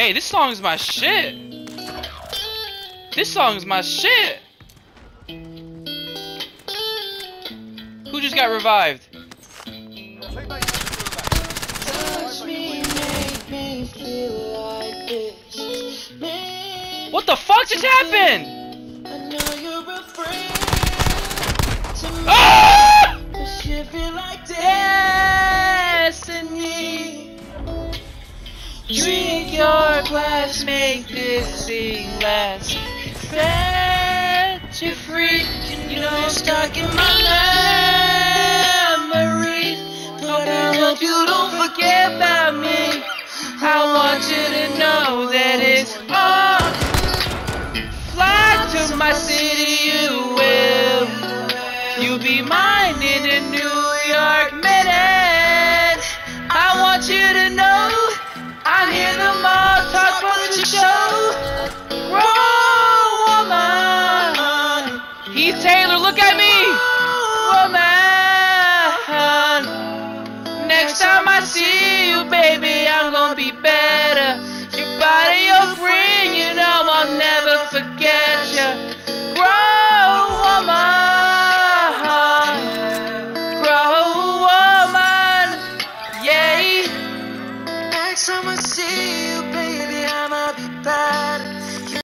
Hey, this song's my shit. This song's my shit. Who just got revived? What the fuck just happened? Ah! Drink your glass, make this thing last. Set you free, you know I'm stuck in my memory. But I hope you don't forget about me. I want you to know that it's all. Fly to my city, Taylor, look at me!